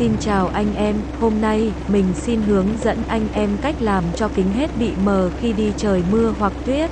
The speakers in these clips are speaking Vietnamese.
Xin chào anh em, hôm nay mình xin hướng dẫn anh em cách làm cho kính hết bị mờ khi đi trời mưa hoặc tuyết.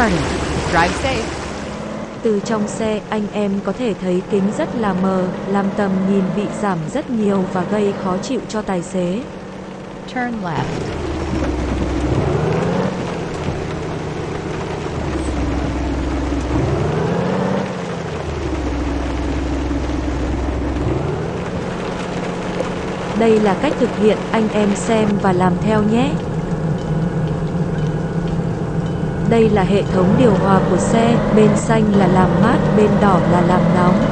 Started. Drive safe. Từ trong xe, anh em có thể thấy kính rất là mờ, làm tầm nhìn bị giảm rất nhiều và gây khó chịu cho tài xế. Turn left. Đây là cách thực hiện, anh em xem và làm theo nhé. Đây là hệ thống điều hòa của xe, bên xanh là làm mát, bên đỏ là làm nóng.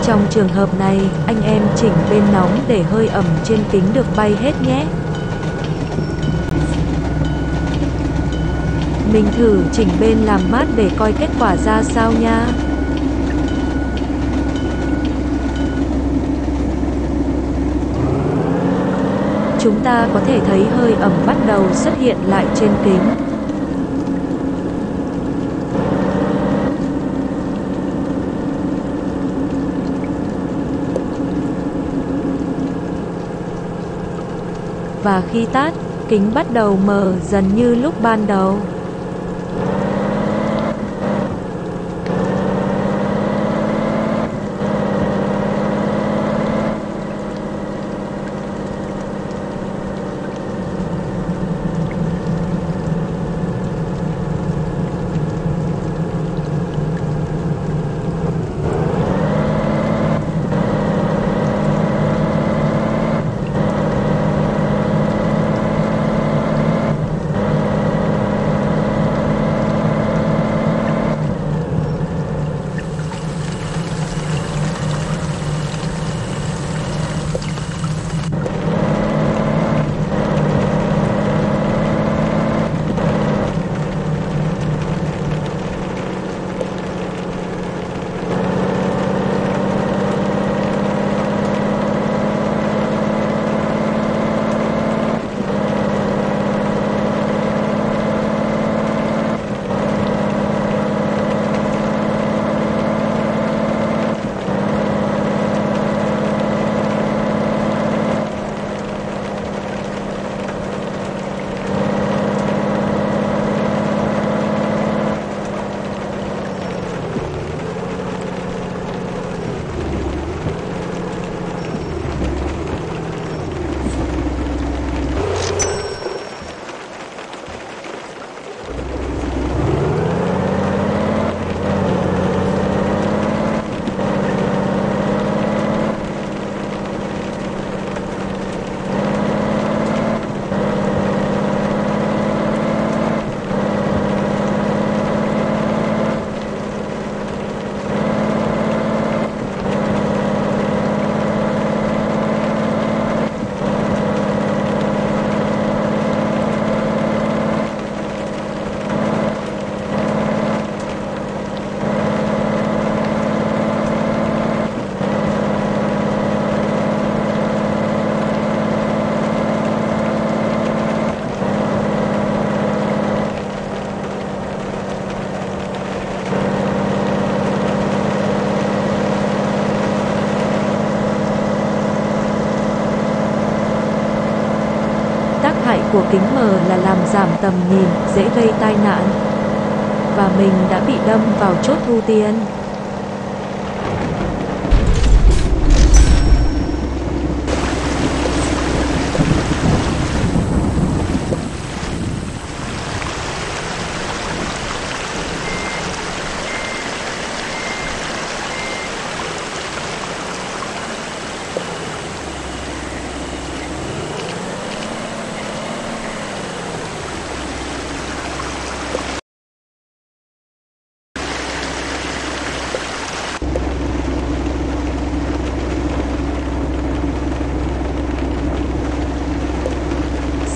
Trong trường hợp này, anh em chỉnh bên nóng để hơi ẩm trên kính được bay hết nhé. Mình thử chỉnh bên làm mát để coi kết quả ra sao nha. Chúng ta có thể thấy hơi ẩm bắt đầu xuất hiện lại trên kính. Và khi tắt, kính bắt đầu mờ dần như lúc ban đầu. Của kính mờ là làm giảm tầm nhìn, dễ gây tai nạn. Và mình đã bị đâm vào chốt thu tiền.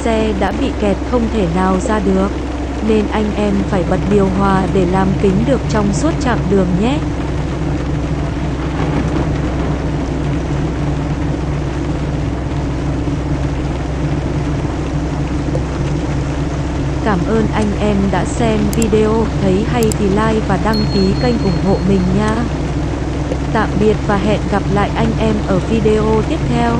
Xe đã bị kẹt không thể nào ra được. Nên anh em phải bật điều hòa để làm kính được trong suốt chặng đường nhé. Cảm ơn anh em đã xem video, thấy hay thì like và đăng ký kênh ủng hộ mình nha. Tạm biệt và hẹn gặp lại anh em ở video tiếp theo.